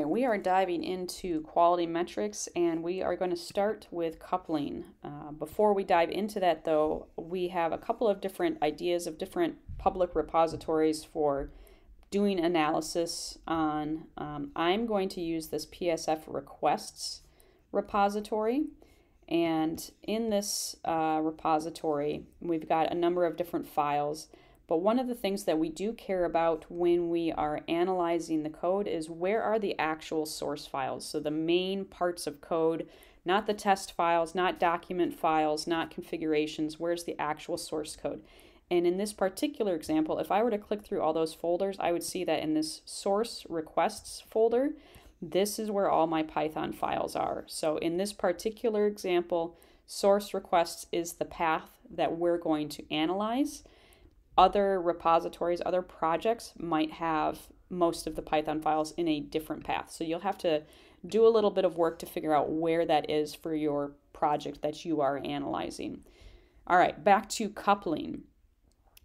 right, we are diving into quality metrics and we are going to start with coupling. Uh, before we dive into that, though, we have a couple of different ideas of different public repositories for doing analysis on. Um, I'm going to use this PSF requests repository. And in this uh, repository, we've got a number of different files but one of the things that we do care about when we are analyzing the code is where are the actual source files? So the main parts of code, not the test files, not document files, not configurations, where's the actual source code? And in this particular example, if I were to click through all those folders, I would see that in this source requests folder, this is where all my Python files are. So in this particular example, source requests is the path that we're going to analyze other repositories, other projects might have most of the Python files in a different path. So you'll have to do a little bit of work to figure out where that is for your project that you are analyzing. All right, back to coupling.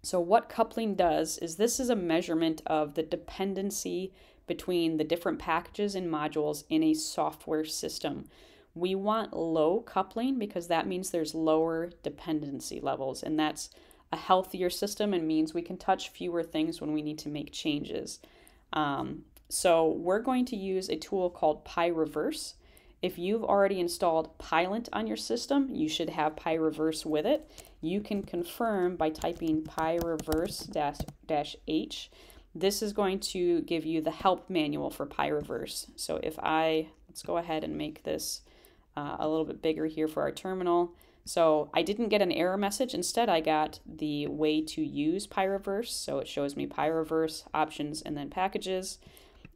So what coupling does is this is a measurement of the dependency between the different packages and modules in a software system. We want low coupling because that means there's lower dependency levels and that's a healthier system and means we can touch fewer things when we need to make changes. Um, so we're going to use a tool called PyReverse. If you've already installed Pylint on your system, you should have PyReverse with it. You can confirm by typing pyreverse-h. This is going to give you the help manual for PyReverse. So if I, let's go ahead and make this uh, a little bit bigger here for our terminal. So I didn't get an error message. Instead, I got the way to use PyReverse. So it shows me PyReverse options and then packages,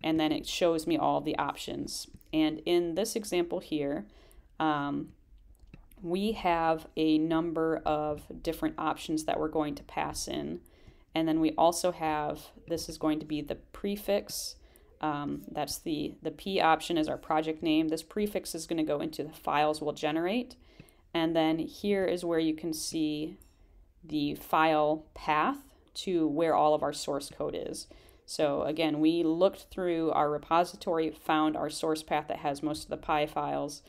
and then it shows me all the options. And in this example here, um, we have a number of different options that we're going to pass in. And then we also have, this is going to be the prefix. Um, that's the, the P option is our project name. This prefix is going to go into the files we'll generate. And then here is where you can see the file path to where all of our source code is. So again, we looked through our repository, found our source path that has most of the Py files,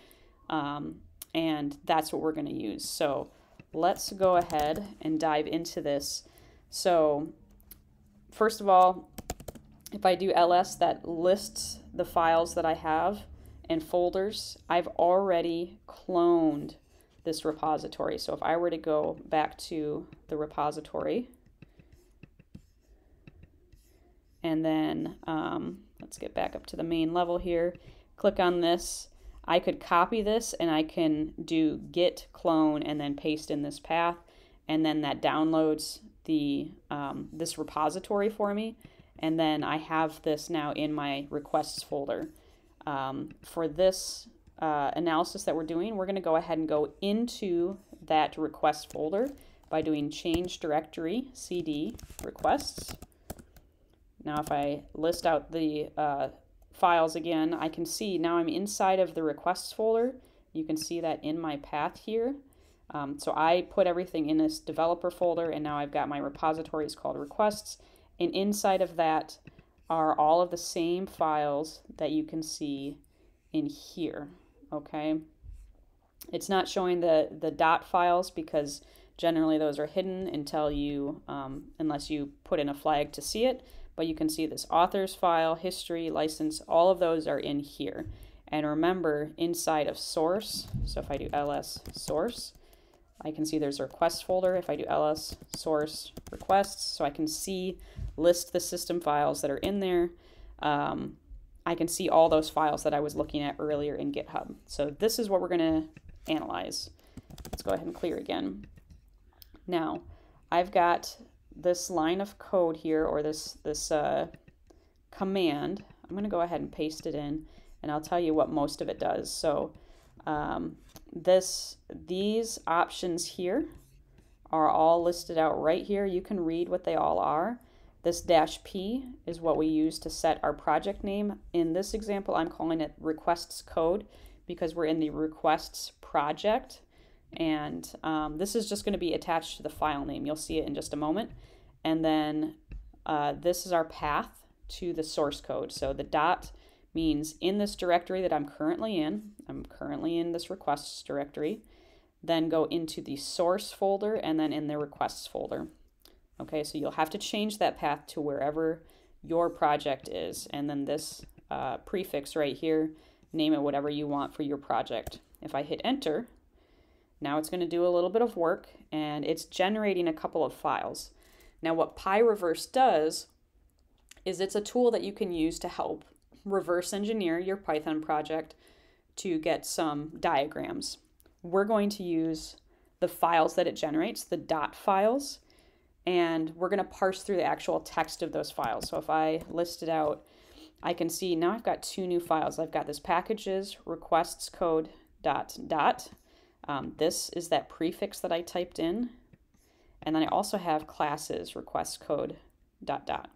um, and that's what we're going to use. So let's go ahead and dive into this. So first of all, if I do ls, that lists the files that I have and folders. I've already cloned this repository. So if I were to go back to the repository, and then um, let's get back up to the main level here, click on this, I could copy this and I can do git clone and then paste in this path, and then that downloads the um, this repository for me, and then I have this now in my requests folder. Um, for this uh, analysis that we're doing, we're going to go ahead and go into that request folder by doing change directory cd requests. Now if I list out the uh, files again, I can see now I'm inside of the requests folder. You can see that in my path here. Um, so I put everything in this developer folder and now I've got my repositories called requests and inside of that are all of the same files that you can see in here okay? It's not showing the, the dot files because generally those are hidden until you, um, unless you put in a flag to see it, but you can see this authors file, history, license, all of those are in here. And remember, inside of source, so if I do ls source, I can see there's a request folder. If I do ls source requests, so I can see, list the system files that are in there. Um, I can see all those files that I was looking at earlier in GitHub. So this is what we're going to analyze. Let's go ahead and clear again. Now, I've got this line of code here, or this, this uh, command. I'm going to go ahead and paste it in, and I'll tell you what most of it does. So um, this, these options here are all listed out right here. You can read what they all are. This dash P is what we use to set our project name. In this example, I'm calling it requests code because we're in the requests project. And um, this is just going to be attached to the file name. You'll see it in just a moment. And then uh, this is our path to the source code. So the dot means in this directory that I'm currently in, I'm currently in this requests directory, then go into the source folder and then in the requests folder. Okay, so you'll have to change that path to wherever your project is. And then this uh, prefix right here, name it whatever you want for your project. If I hit enter, now it's going to do a little bit of work and it's generating a couple of files. Now what PyReverse does is it's a tool that you can use to help reverse engineer your Python project to get some diagrams. We're going to use the files that it generates, the dot files, and we're going to parse through the actual text of those files. So if I list it out, I can see now I've got two new files. I've got this packages requests code dot dot. Um, this is that prefix that I typed in. And then I also have classes requests code dot dot.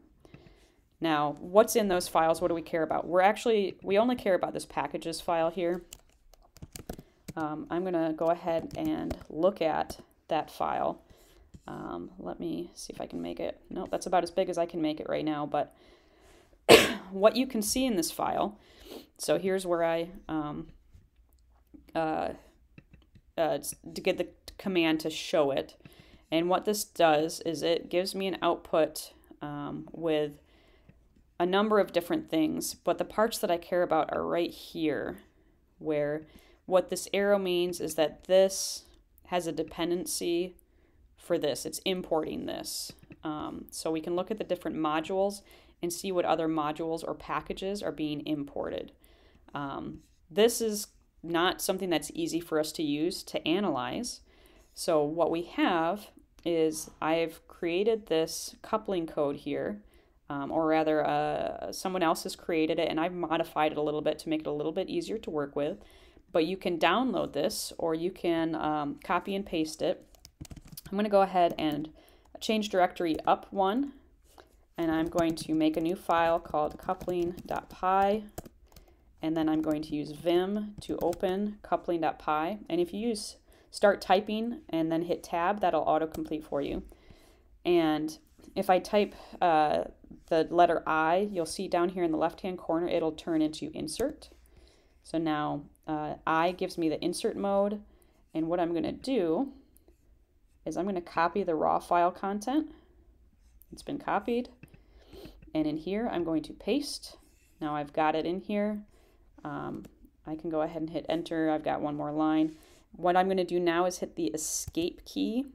Now, what's in those files? What do we care about? We're actually, we only care about this packages file here. Um, I'm going to go ahead and look at that file. Um, let me see if I can make it. No, that's about as big as I can make it right now. But what you can see in this file, so here's where I um, uh, uh, to get the command to show it. And what this does is it gives me an output um, with a number of different things, but the parts that I care about are right here, where what this arrow means is that this has a dependency for this. It's importing this. Um, so we can look at the different modules and see what other modules or packages are being imported. Um, this is not something that's easy for us to use to analyze. So what we have is I've created this coupling code here, um, or rather uh, someone else has created it and I've modified it a little bit to make it a little bit easier to work with. But you can download this or you can um, copy and paste it. I'm going to go ahead and change directory up one and I'm going to make a new file called coupling.py and then I'm going to use vim to open coupling.py and if you use start typing and then hit tab that'll autocomplete for you. And if I type uh, the letter I you'll see down here in the left hand corner it'll turn into insert. So now uh, I gives me the insert mode and what I'm going to do is I'm going to copy the raw file content it's been copied and in here I'm going to paste now I've got it in here um, I can go ahead and hit enter. I've got one more line. What I'm going to do now is hit the escape key.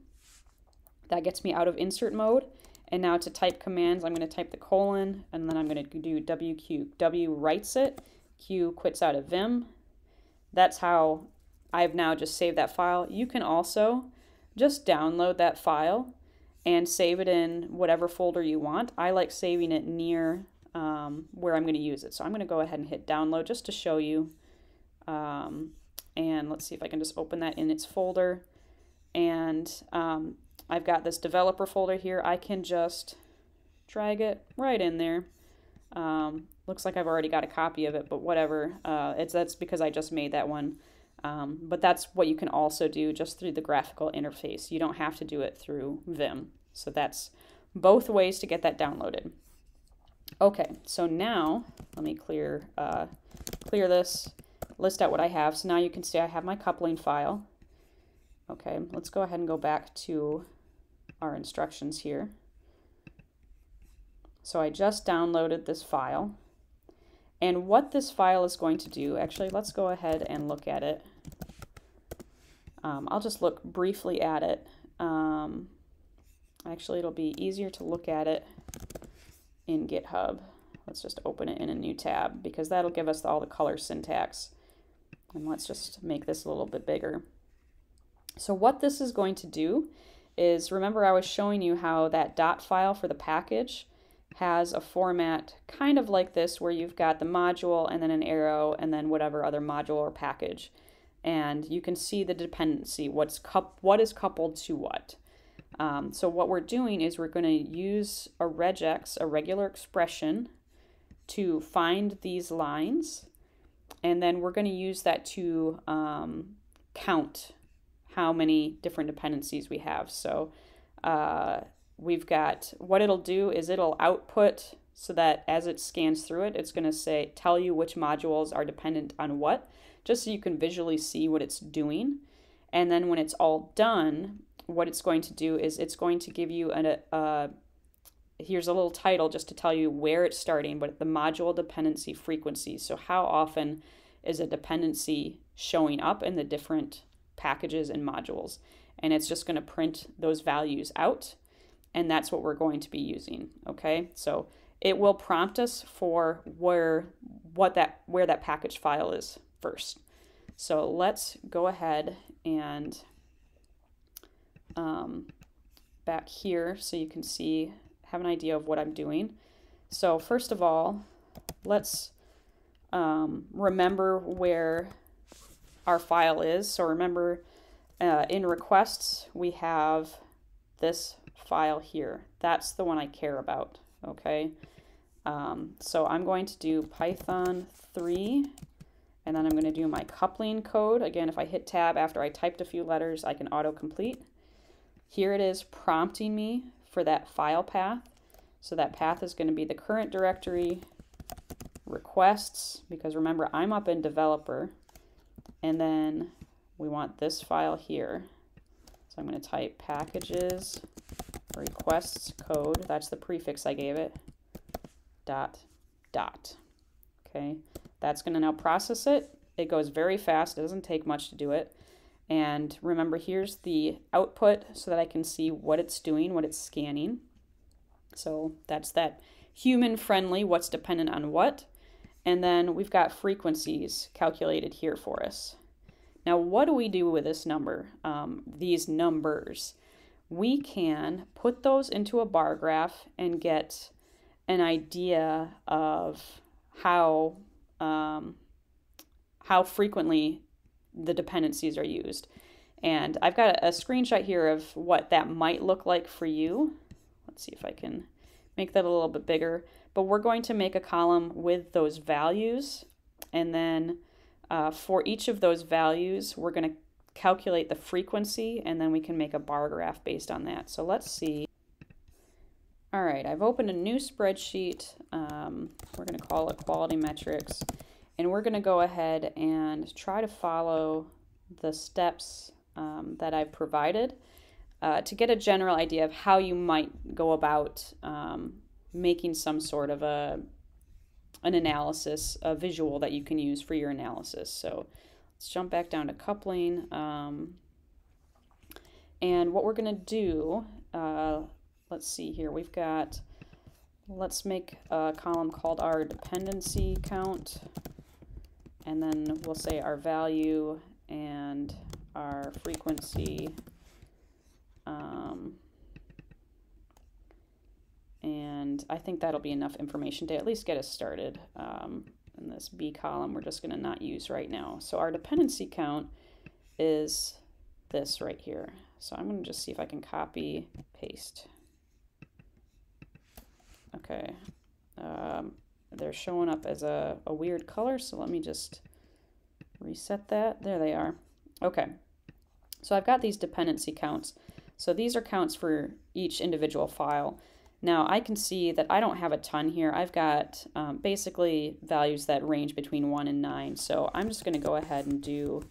That gets me out of insert mode. And now to type commands, I'm going to type the colon, and then I'm going to do WQ. W writes it, Q quits out of Vim. That's how I've now just saved that file. You can also just download that file and save it in whatever folder you want. I like saving it near um, where I'm going to use it. So I'm going to go ahead and hit download just to show you. Um, and let's see if I can just open that in its folder. And um, I've got this developer folder here. I can just drag it right in there. Um, looks like I've already got a copy of it, but whatever. Uh, it's That's because I just made that one. Um, but that's what you can also do just through the graphical interface. You don't have to do it through Vim. So that's both ways to get that downloaded. Okay, so now let me clear uh, clear this, list out what I have. So now you can see I have my coupling file. Okay, let's go ahead and go back to our instructions here. So I just downloaded this file. And what this file is going to do, actually, let's go ahead and look at it. Um, I'll just look briefly at it. Um, actually, it'll be easier to look at it in GitHub. Let's just open it in a new tab because that'll give us all the color syntax. And let's just make this a little bit bigger. So what this is going to do is, remember I was showing you how that dot file for the package has a format kind of like this where you've got the module and then an arrow and then whatever other module or package. And you can see the dependency, what's cup what is coupled to what. Um, so what we're doing is we're going to use a regex, a regular expression, to find these lines. And then we're going to use that to um, count how many different dependencies we have. So uh, we've got, what it'll do is it'll output so that as it scans through it, it's going to say tell you which modules are dependent on what, just so you can visually see what it's doing. And then when it's all done, what it's going to do is it's going to give you a, a here's a little title just to tell you where it's starting, but the module dependency frequency. So how often is a dependency showing up in the different packages and modules? And it's just going to print those values out and that's what we're going to be using, okay? So it will prompt us for where what that where that package file is first. So let's go ahead and um, back here so you can see have an idea of what I'm doing. So first of all, let's um, remember where our file is. So remember uh, in requests we have this file here. That's the one I care about, okay? Um, so I'm going to do Python 3, and then I'm going to do my coupling code. Again, if I hit tab after I typed a few letters, I can autocomplete. Here it is prompting me for that file path. So that path is going to be the current directory, requests, because remember I'm up in developer, and then we want this file here. So I'm going to type packages requests code, that's the prefix I gave it, dot, dot. Okay, that's going to now process it. It goes very fast, it doesn't take much to do it. And remember, here's the output so that I can see what it's doing, what it's scanning. So that's that human friendly, what's dependent on what. And then we've got frequencies calculated here for us. Now, what do we do with this number, um, these numbers? we can put those into a bar graph and get an idea of how um, how frequently the dependencies are used. And I've got a, screenshot here of what that might look like for you. Let's see if I can make that a little bit bigger. But we're going to make a column with those values. And then uh, for each of those values, we're going to calculate the frequency and then we can make a bar graph based on that. So let's see. All right, I've opened a new spreadsheet. Um, we're going to call it quality metrics. And we're going to go ahead and try to follow the steps um, that I've provided uh, to get a general idea of how you might go about um, making some sort of a an analysis, a visual that you can use for your analysis. So Let's jump back down to coupling. Um, and what we're going to do, uh, let's see here, we've got, let's make a column called our dependency count. And then we'll say our value and our frequency. Um, and I think that'll be enough information to at least get us started. Um, this B column we're just going to not use right now. So our dependency count is this right here. So I'm going to just see if I can copy, paste. Okay. Um, they're showing up as a, a weird color, so let me just reset that. There they are. Okay. So I've got these dependency counts. So these are counts for each individual file. Now I can see that I don't have a ton here. I've got um, basically values that range between 1 and 9. So I'm just going to go ahead and do,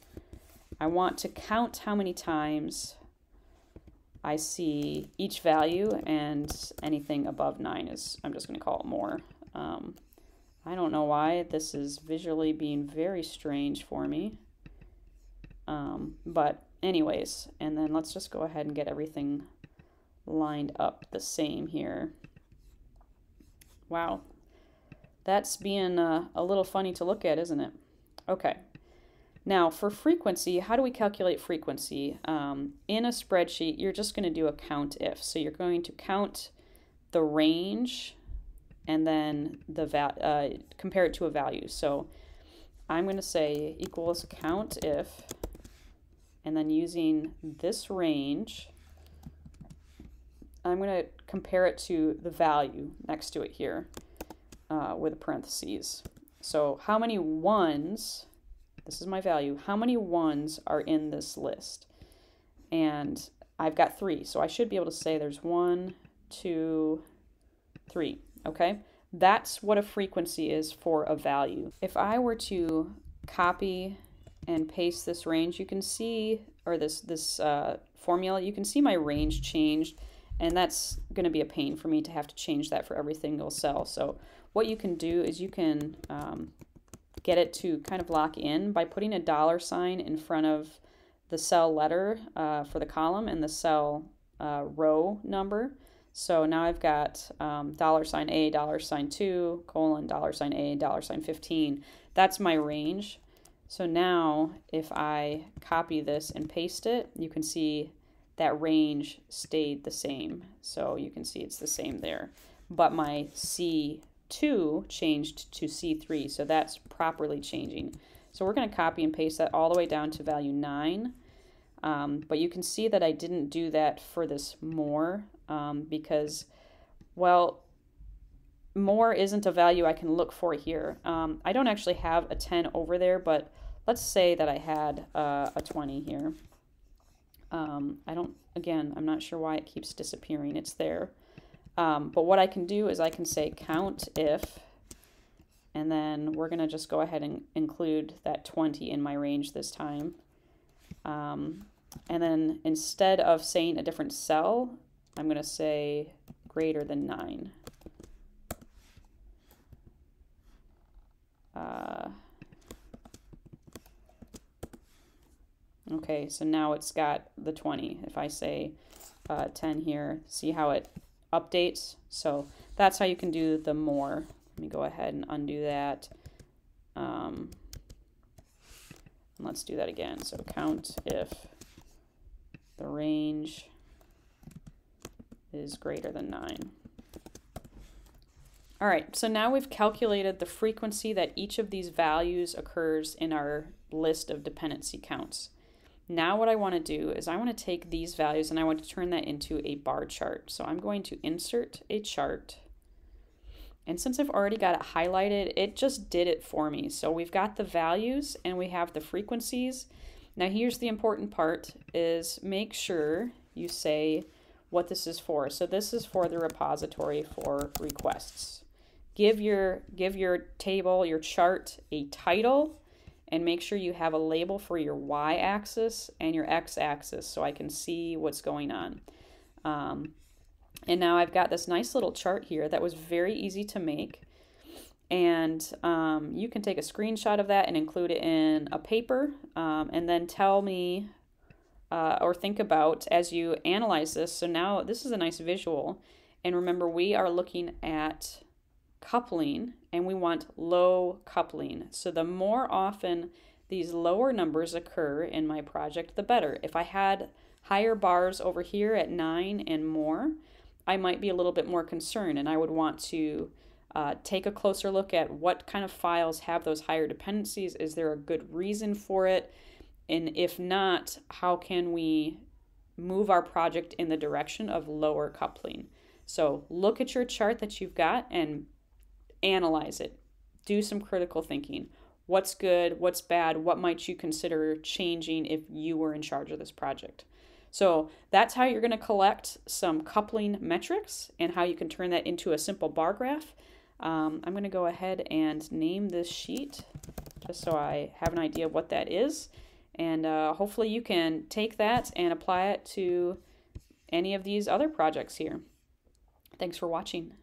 I want to count how many times I see each value and anything above 9 is, I'm just going to call it more. Um, I don't know why this is visually being very strange for me. Um, but anyways, and then let's just go ahead and get everything lined up the same here. Wow, that's being uh, a little funny to look at, isn't it? Okay. Now, for frequency, how do we calculate frequency? Um, in a spreadsheet, you're just going to do a count if. So you're going to count the range and then the va uh, compare it to a value. So I'm going to say equals count if, and then using this range, I'm going to compare it to the value next to it here uh, with parentheses. So how many ones, this is my value, how many ones are in this list? And I've got three, so I should be able to say there's one, two, three, okay? That's what a frequency is for a value. If I were to copy and paste this range, you can see, or this, this uh, formula, you can see my range changed and that's going to be a pain for me to have to change that for every single cell. So what you can do is you can um, get it to kind of lock in by putting a dollar sign in front of the cell letter uh, for the column and the cell uh, row number. So now I've got um, dollar sign A, dollar sign 2, colon, dollar sign A, dollar sign 15. That's my range. So now if I copy this and paste it, you can see that range stayed the same. So you can see it's the same there. But my C2 changed to C3, so that's properly changing. So we're going to copy and paste that all the way down to value 9. Um, but you can see that I didn't do that for this more um, because, well, more isn't a value I can look for here. Um, I don't actually have a 10 over there, but let's say that I had uh, a 20 here. Um, I don't, again, I'm not sure why it keeps disappearing. It's there. Um, but what I can do is I can say count if, and then we're going to just go ahead and include that 20 in my range this time. Um, and then instead of saying a different cell, I'm going to say greater than 9. Uh, Okay, so now it's got the 20. If I say uh, 10 here, see how it updates? So that's how you can do the more. Let me go ahead and undo that. Um, let's do that again. So count if the range is greater than 9. All right, so now we've calculated the frequency that each of these values occurs in our list of dependency counts. Now what I want to do is I want to take these values and I want to turn that into a bar chart. So I'm going to insert a chart. And since I've already got it highlighted, it just did it for me. So we've got the values and we have the frequencies. Now here's the important part is make sure you say what this is for. So this is for the repository for requests. Give your give your table, your chart a title and make sure you have a label for your y-axis and your x-axis so I can see what's going on. Um, and now I've got this nice little chart here that was very easy to make. And um, you can take a screenshot of that and include it in a paper um, and then tell me uh, or think about as you analyze this. So now this is a nice visual. And remember, we are looking at coupling and we want low coupling. So the more often these lower numbers occur in my project, the better. If I had higher bars over here at 9 and more, I might be a little bit more concerned and I would want to uh, take a closer look at what kind of files have those higher dependencies. Is there a good reason for it? And if not, how can we move our project in the direction of lower coupling? So look at your chart that you've got and analyze it, do some critical thinking. What's good? What's bad? What might you consider changing if you were in charge of this project? So that's how you're going to collect some coupling metrics and how you can turn that into a simple bar graph. Um, I'm going to go ahead and name this sheet just so I have an idea of what that is. And uh, hopefully you can take that and apply it to any of these other projects here. Thanks for watching.